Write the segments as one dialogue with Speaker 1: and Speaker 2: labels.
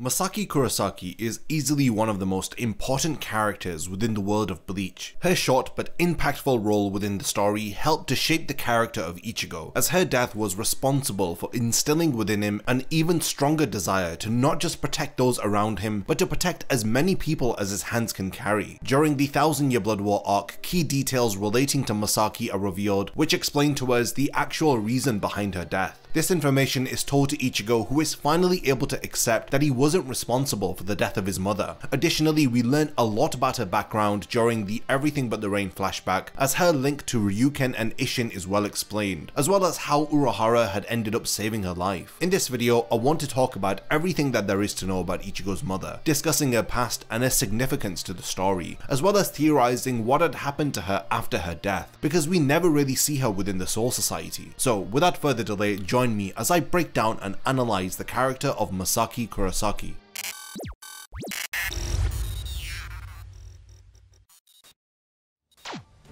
Speaker 1: Masaki Kurosaki is easily one of the most important characters within the world of Bleach. Her short but impactful role within the story helped to shape the character of Ichigo, as her death was responsible for instilling within him an even stronger desire to not just protect those around him, but to protect as many people as his hands can carry. During the Thousand Year Blood War arc, key details relating to Masaki are revealed, which explain to us the actual reason behind her death. This information is told to Ichigo who is finally able to accept that he wasn't responsible for the death of his mother. Additionally, we learn a lot about her background during the Everything But the Rain flashback as her link to Ryuken and Isshin is well explained, as well as how Urahara had ended up saving her life. In this video, I want to talk about everything that there is to know about Ichigo's mother, discussing her past and her significance to the story, as well as theorizing what had happened to her after her death, because we never really see her within the Soul Society. So without further delay, join join me as I break down and analyze the character of Masaki Kurosaki.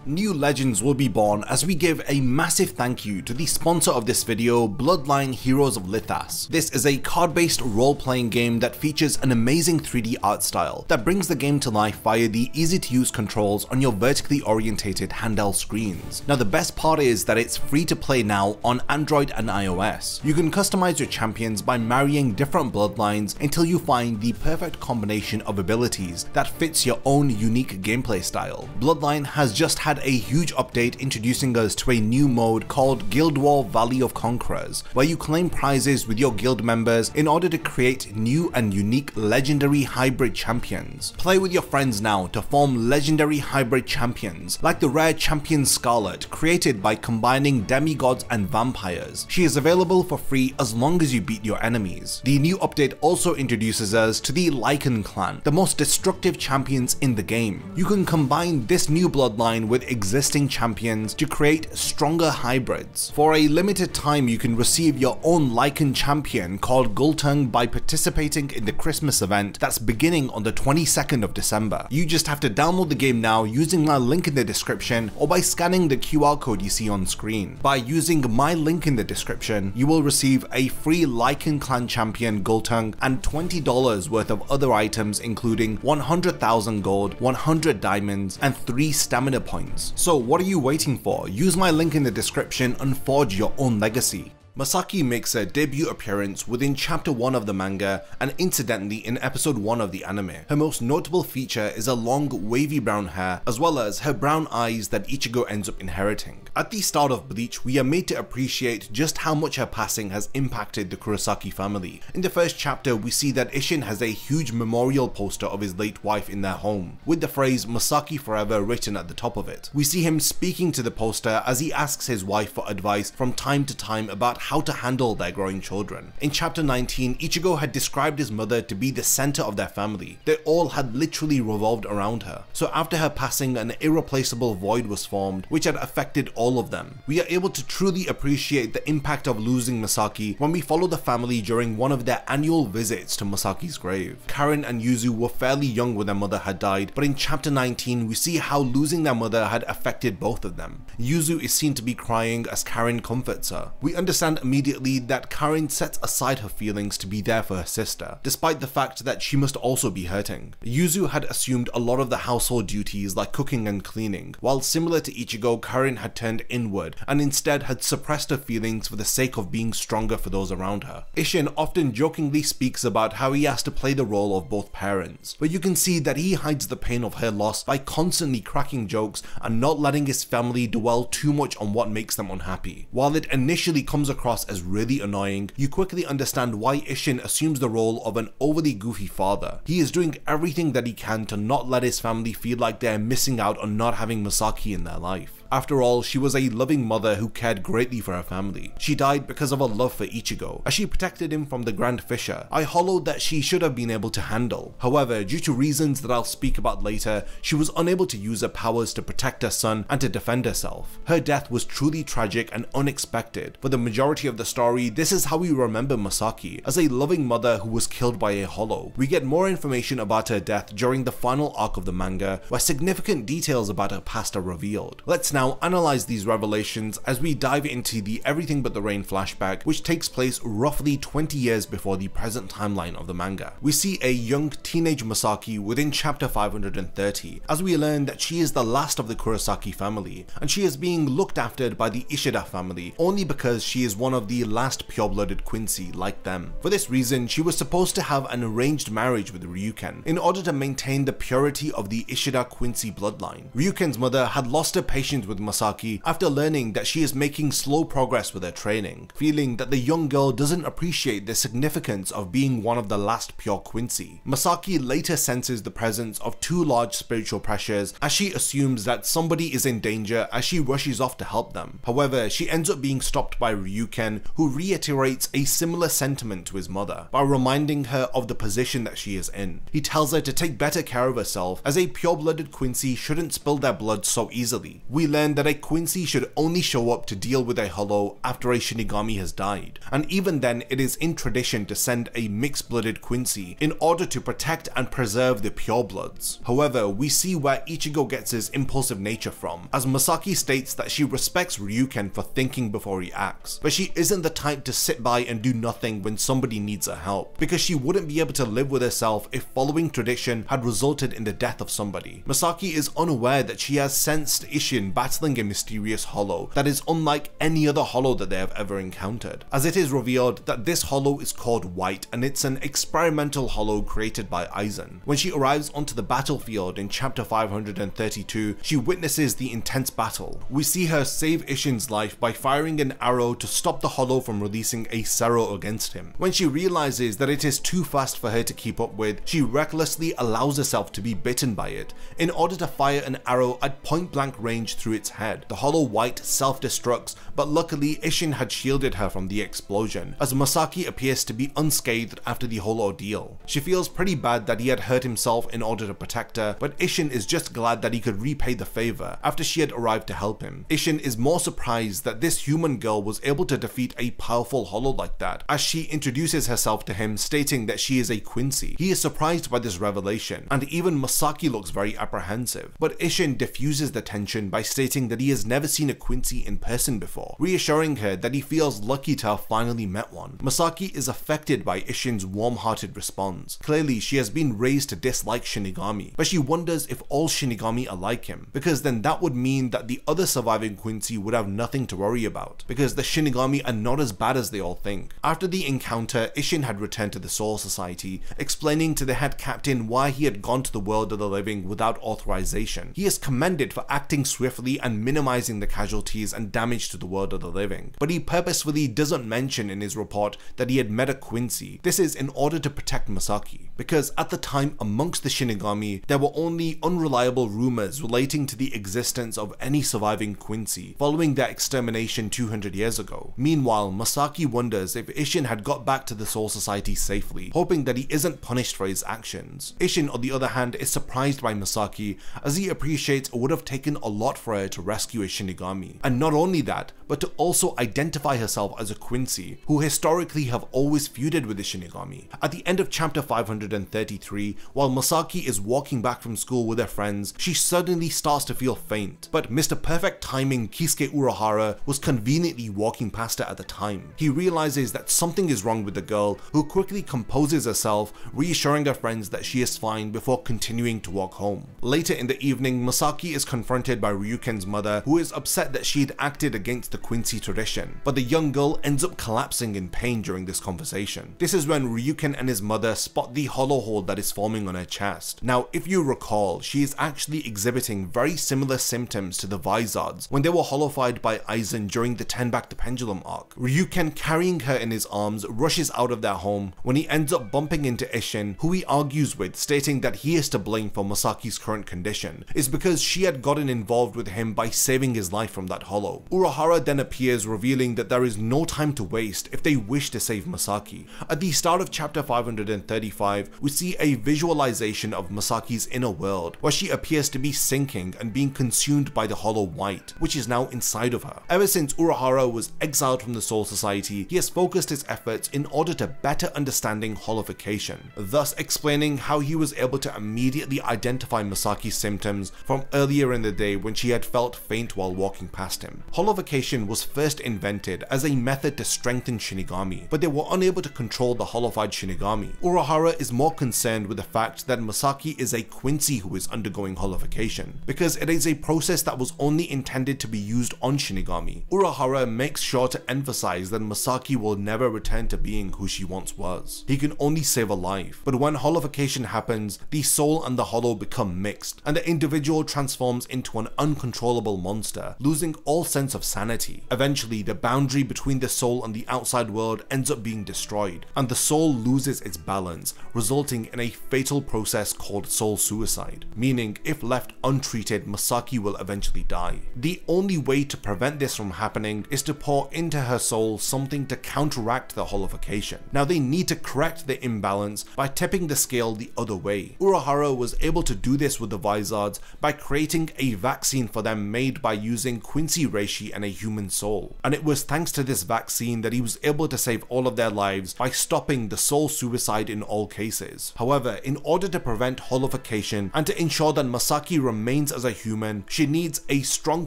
Speaker 1: New legends will be born as we give a massive thank you to the sponsor of this video, Bloodline Heroes of Lithas. This is a card-based role-playing game that features an amazing 3D art style that brings the game to life via the easy-to-use controls on your vertically orientated handheld screens. Now the best part is that it's free to play now on Android and iOS. You can customize your champions by marrying different bloodlines until you find the perfect combination of abilities that fits your own unique gameplay style. Bloodline has just had a huge update introducing us to a new mode called Guild War Valley of Conquerors, where you claim prizes with your guild members in order to create new and unique legendary hybrid champions. Play with your friends now to form legendary hybrid champions, like the rare champion Scarlet, created by combining demigods and vampires. She is available for free as long as you beat your enemies. The new update also introduces us to the Lycan clan, the most destructive champions in the game. You can combine this new bloodline with existing champions to create stronger hybrids. For a limited time you can receive your own Lycan champion called Gultung by participating in the Christmas event that's beginning on the 22nd of December. You just have to download the game now using my link in the description or by scanning the QR code you see on screen. By using my link in the description, you will receive a free Lycan clan champion Gultung and $20 worth of other items including 100,000 gold, 100 diamonds, and 3 stamina points. So what are you waiting for? Use my link in the description and forge your own legacy. Masaki makes her debut appearance within chapter 1 of the manga and incidentally in episode 1 of the anime. Her most notable feature is a long wavy brown hair as well as her brown eyes that Ichigo ends up inheriting. At the start of Bleach, we are made to appreciate just how much her passing has impacted the Kurosaki family. In the first chapter, we see that Isshin has a huge memorial poster of his late wife in their home, with the phrase Masaki Forever written at the top of it. We see him speaking to the poster as he asks his wife for advice from time to time about how to handle their growing children. In chapter 19, Ichigo had described his mother to be the center of their family. They all had literally revolved around her. So after her passing, an irreplaceable void was formed, which had affected all of them. We are able to truly appreciate the impact of losing Masaki when we follow the family during one of their annual visits to Masaki's grave. Karin and Yuzu were fairly young when their mother had died, but in chapter 19, we see how losing their mother had affected both of them. Yuzu is seen to be crying as Karin comforts her. We understand immediately that Karin sets aside her feelings to be there for her sister, despite the fact that she must also be hurting. Yuzu had assumed a lot of the household duties like cooking and cleaning, while similar to Ichigo, Karin had turned inward and instead had suppressed her feelings for the sake of being stronger for those around her. Isshin often jokingly speaks about how he has to play the role of both parents, but you can see that he hides the pain of her loss by constantly cracking jokes and not letting his family dwell too much on what makes them unhappy. While it initially comes across across as really annoying, you quickly understand why Isshin assumes the role of an overly goofy father. He is doing everything that he can to not let his family feel like they're missing out on not having Masaki in their life. After all, she was a loving mother who cared greatly for her family. She died because of a love for Ichigo, as she protected him from the Grand Fisher, I hollowed that she should have been able to handle. However, due to reasons that I'll speak about later, she was unable to use her powers to protect her son and to defend herself. Her death was truly tragic and unexpected. For the majority of the story, this is how we remember Masaki, as a loving mother who was killed by a hollow. We get more information about her death during the final arc of the manga, where significant details about her past are revealed. Let's now analyze these revelations as we dive into the Everything But the Rain flashback, which takes place roughly 20 years before the present timeline of the manga. We see a young teenage Masaki within chapter 530, as we learn that she is the last of the Kurosaki family, and she is being looked after by the Ishida family only because she is one of the last pure-blooded Quincy like them. For this reason, she was supposed to have an arranged marriage with Ryuken in order to maintain the purity of the Ishida Quincy bloodline. Ryuken's mother had lost her patience with Masaki after learning that she is making slow progress with her training, feeling that the young girl doesn't appreciate the significance of being one of the last pure Quincy. Masaki later senses the presence of two large spiritual pressures as she assumes that somebody is in danger as she rushes off to help them. However, she ends up being stopped by Ryuken who reiterates a similar sentiment to his mother by reminding her of the position that she is in. He tells her to take better care of herself as a pure-blooded Quincy shouldn't spill their blood so easily. We learn that a Quincy should only show up to deal with a hollow after a Shinigami has died, and even then it is in tradition to send a mixed-blooded Quincy in order to protect and preserve the purebloods. However, we see where Ichigo gets his impulsive nature from, as Masaki states that she respects Ryuken for thinking before he acts, but she isn't the type to sit by and do nothing when somebody needs her help, because she wouldn't be able to live with herself if following tradition had resulted in the death of somebody. Masaki is unaware that she has sensed Isshin battling a mysterious hollow that is unlike any other hollow that they have ever encountered, as it is revealed that this hollow is called White and it's an experimental hollow created by Aizen. When she arrives onto the battlefield in chapter 532, she witnesses the intense battle. We see her save Isshin's life by firing an arrow to stop the hollow from releasing a Cero against him. When she realizes that it is too fast for her to keep up with, she recklessly allows herself to be bitten by it in order to fire an arrow at point blank range through its head. The hollow white self-destructs, but luckily Isshin had shielded her from the explosion, as Masaki appears to be unscathed after the whole ordeal. She feels pretty bad that he had hurt himself in order to protect her, but Isshin is just glad that he could repay the favor after she had arrived to help him. Isshin is more surprised that this human girl was able to defeat a powerful hollow like that, as she introduces herself to him stating that she is a Quincy. He is surprised by this revelation, and even Masaki looks very apprehensive, but Isshin diffuses the tension by stating that he has never seen a Quincy in person before, reassuring her that he feels lucky to have finally met one. Masaki is affected by Isshin's warm-hearted response. Clearly, she has been raised to dislike Shinigami, but she wonders if all Shinigami are like him, because then that would mean that the other surviving Quincy would have nothing to worry about, because the Shinigami are not as bad as they all think. After the encounter, Isshin had returned to the Soul Society, explaining to the head captain why he had gone to the world of the living without authorization. He is commended for acting swiftly and minimizing the casualties and damage to the world of the living, but he purposefully doesn't mention in his report that he had met a Quincy. This is in order to protect Masaki, because at the time amongst the Shinigami, there were only unreliable rumors relating to the existence of any surviving Quincy following their extermination 200 years ago. Meanwhile, Masaki wonders if Isshin had got back to the Soul Society safely, hoping that he isn't punished for his actions. Isshin, on the other hand, is surprised by Masaki as he appreciates it would have taken a lot for to rescue a Shinigami. And not only that, but to also identify herself as a Quincy, who historically have always feuded with the Shinigami. At the end of chapter 533, while Masaki is walking back from school with her friends, she suddenly starts to feel faint, but Mr. Perfect Timing Kisuke Urahara was conveniently walking past her at the time. He realizes that something is wrong with the girl, who quickly composes herself, reassuring her friends that she is fine before continuing to walk home. Later in the evening, Masaki is confronted by Ryuken's mother, who is upset that she had acted against the Quincy tradition, but the young girl ends up collapsing in pain during this conversation. This is when Ryuken and his mother spot the hollow hole that is forming on her chest. Now, if you recall, she is actually exhibiting very similar symptoms to the Vizards when they were hollowified by Aizen during the Turn Back the Pendulum arc. Ryuken carrying her in his arms rushes out of their home when he ends up bumping into Isshin, who he argues with, stating that he is to blame for Masaki's current condition, is because she had gotten involved with him by saving his life from that hollow. Urahara then appears revealing that there is no time to waste if they wish to save Masaki. At the start of chapter 535, we see a visualization of Masaki's inner world, where she appears to be sinking and being consumed by the hollow white, which is now inside of her. Ever since Urahara was exiled from the Soul Society, he has focused his efforts in order to better understanding hollowification, thus explaining how he was able to immediately identify Masaki's symptoms from earlier in the day when she had felt faint while walking past him. Hollowification was first invented as a method to strengthen Shinigami, but they were unable to control the hollowified Shinigami. Urahara is more concerned with the fact that Masaki is a Quincy who is undergoing hollowification, because it is a process that was only intended to be used on Shinigami. Urahara makes sure to emphasize that Masaki will never return to being who she once was. He can only save a life, but when hollowification happens, the soul and the hollow become mixed, and the individual transforms into an uncontrollable monster, losing all sense of sanity. Eventually, the boundary between the soul and the outside world ends up being destroyed, and the soul loses its balance, resulting in a fatal process called soul suicide, meaning if left untreated, Masaki will eventually die. The only way to prevent this from happening is to pour into her soul something to counteract the hollowification. Now they need to correct the imbalance by tipping the scale the other way. Urahara was able to do this with the Vizards by creating a vaccine for them made by using Quincy Reishi and a human soul. And it was thanks to this vaccine that he was able to save all of their lives by stopping the soul suicide in all cases. However, in order to prevent hollowification and to ensure that Masaki remains as a human, she needs a strong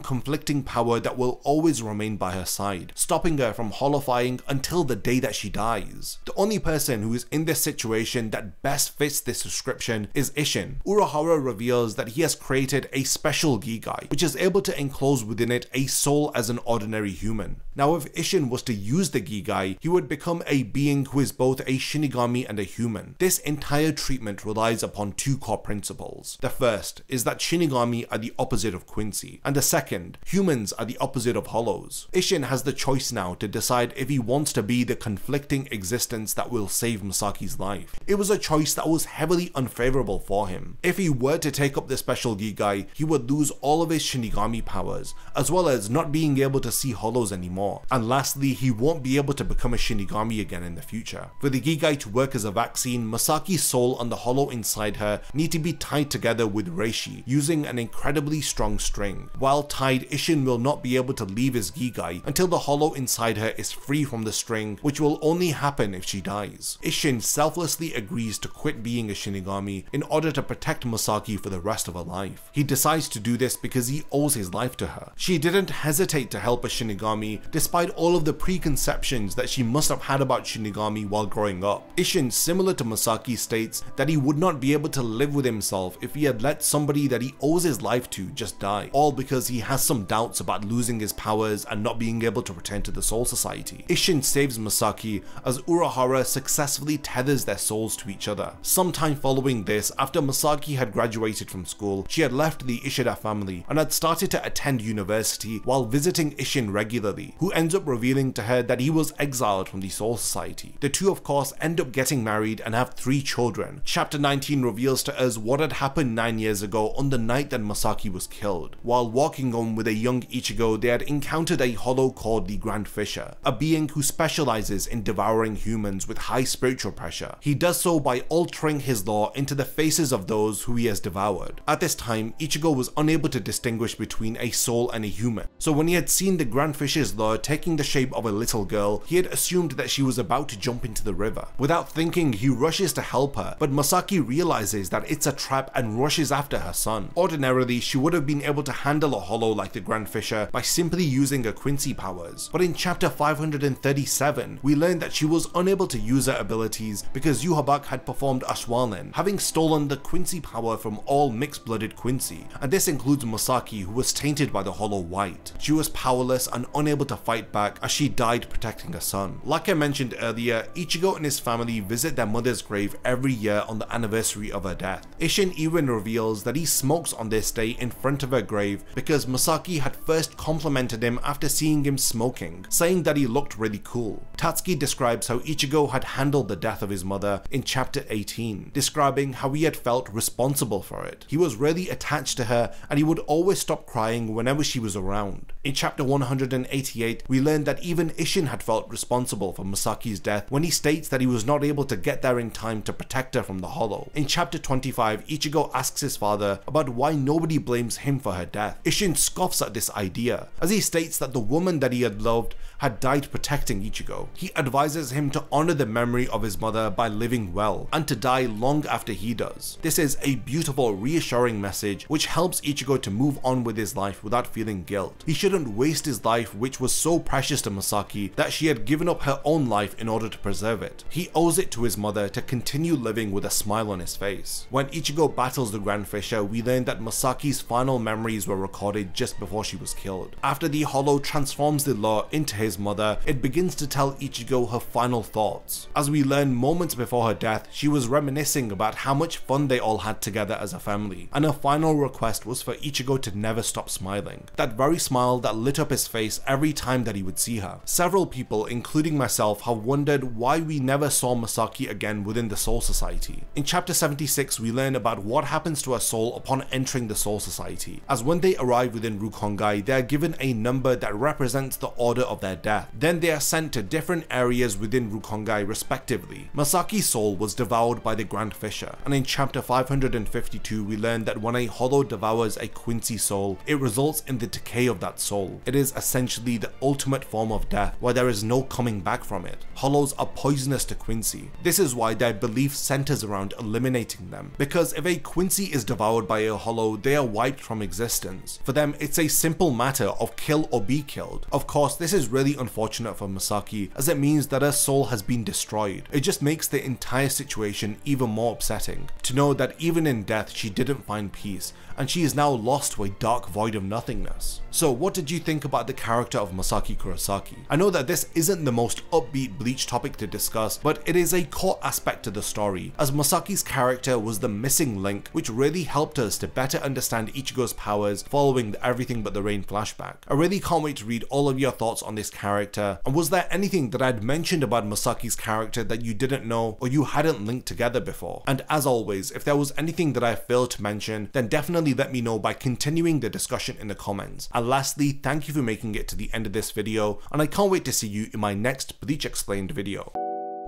Speaker 1: conflicting power that will always remain by her side, stopping her from hollowifying until the day that she dies. The only person who is in this situation that best fits this description is Isshin. Urahara reveals that he has created a special Gigai, which is able to enclose within it a soul as an ordinary human. Now if Isshin was to use the Gigai, he would become a being who is both a Shinigami and a human. This entire treatment relies upon two core principles. The first is that Shinigami are the opposite of Quincy, and the second, humans are the opposite of hollows. Isshin has the choice now to decide if he wants to be the conflicting existence that will save Masaki's life. It was a choice that was heavily unfavorable for him. If he were to take up the special Gigai, he would lose all of his Shinigami powers, as well as not being able to see hollows anymore. And lastly, he won't be able to become a Shinigami again in the future. For the Gigai to work as a vaccine, Masaki's soul and the hollow inside her need to be tied together with Reishi, using an incredibly strong string. While tied, Isshin will not be able to leave his Gigai until the hollow inside her is free from the string, which will only happen if she dies. Isshin selflessly agrees to quit being a Shinigami in order to protect Masaki for the rest of her life. He decides to do this because he owes his life to her. She didn't hesitate to help a Shinigami despite all of the preconceptions that she must have had about Shinigami while growing up. Isshin, similar to Masaki, states that he would not be able to live with himself if he had let somebody that he owes his life to just die, all because he has some doubts about losing his powers and not being able to return to the Soul Society. Isshin saves Masaki as Urahara successfully tethers their souls to each other. Sometime following this, after Masaki had graduated from school, she had left the Ishida family and had started to attend university while visiting Isshin regularly, who ends up revealing to her that he was exiled from the Soul Society. The two of course end up getting married and have three children. Chapter 19 reveals to us what had happened 9 years ago on the night that Masaki was killed. While walking home with a young Ichigo, they had encountered a hollow called the Grand Fisher, a being who specializes in devouring humans with high spiritual pressure. He does so by altering his lure into the faces of those who he has devoured. At this time, Ichigo was unable to distinguish between a soul and a human, so when he had seen the Grand Fisher's lure taking the shape of a little girl, he had assumed that she was about to jump into the river. Without thinking, he rushes to help her, but Masaki realizes that it's a trap and rushes after her son. Ordinarily, she would have been able to handle a hollow like the Grand Fisher by simply using her Quincy powers, but in chapter 537, we learn that she was unable to use her abilities because Yhwach had performed Auswählen, having stolen the Quincy power from all mixed-blooded Quincy, and this includes Masaki who was tainted by the Hollow White. She was powerless and unable to fight back as she died protecting her son. Like I mentioned earlier, Ichigo and his family visit their mother's grave every year on the anniversary of her death. Isshin even reveals that he smokes on this day in front of her grave because Masaki had first complimented him after seeing him smoking, saying that he looked really cool. Tatsuki describes how Ichigo had handled the death of his mother in chapter 18, describing how he had felt responsible for it. He was really attached to her and he would always stop crying whenever she was around. In chapter 188, we learned that even Isshin had felt responsible for Masaki's death when he states that he was not able to get there in time to protect her from the Hollow. In chapter 25, Ichigo asks his father about why nobody blames him for her death. Isshin scoffs at this idea, as he states that the woman that he had loved had died protecting Ichigo. He advises him to honor the memory of his mother by living well, and to die long after he does. This is a beautiful, reassuring message which helps Ichigo to move on with his life without feeling guilt. He shouldn't waste his life which was so precious to Masaki that she had given up her own life in order to preserve it. He owes it to his mother to continue living with a smile on his face. When Ichigo battles the Grand Fisher, we learn that Masaki's final memories were recorded just before she was killed. After the Hollow transforms the lure into his mother, it begins to tell Ichigo her final thoughts. As we learn moments before her death, she was reminiscing about how much fun they all had together as a family, and her final request was for Ichigo to never stop smiling. That very smile that lit up his face every time that he would see her. Several people, including myself, have wondered why we never saw Masaki again within the Soul Society. In chapter 76, we learn about what happens to a soul upon entering the Soul Society, as when they arrive within Rukongai, they are given a number that represents the order of their death. Then they are sent to different areas within Rukongai respectively. Masaki's soul was devoured by the Grand Fisher, and in chapter 552 we learn that when a hollow devours a Quincy soul, it results in the decay of that soul. It is essentially the ultimate form of death, where there is no coming back from it. Hollows are poisonous to Quincy. This is why their belief centers around eliminating them, because if a Quincy is devoured by a hollow, they are wiped from existence. For them, it's a simple matter of kill or be killed. Of course, this is really unfortunate for Masaki, as it means that her soul has been destroyed. It just makes the entire situation even more upsetting, to know that even in death she didn't find peace, and she is now lost a dark void of nothingness. So what did you think about the character of Masaki Kurosaki? I know that this isn't the most upbeat Bleach topic to discuss, but it is a core aspect to the story, as Masaki's character was the missing link which really helped us to better understand Ichigo's powers following the Everything But The Rain flashback. I really can't wait to read all of your thoughts on this character, and was there anything that I'd mentioned about Masaki's character that you didn't know or you hadn't linked together before? And as always, if there was anything that I failed to mention, then definitely let me know by continuing the discussion in the comments. And lastly, thank you for making it to the end of this video, and I can't wait to see you in my next Bleach Explained video.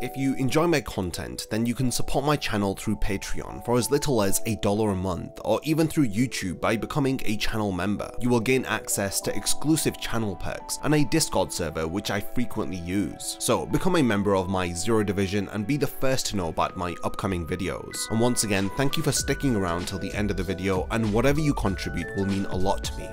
Speaker 1: If you enjoy my content, then you can support my channel through Patreon for as little as a dollar a month, or even through YouTube by becoming a channel member. You will gain access to exclusive channel perks and a Discord server which I frequently use. So become a member of my Zero Division and be the first to know about my upcoming videos. And once again, thank you for sticking around till the end of the video and whatever you contribute will mean a lot to me.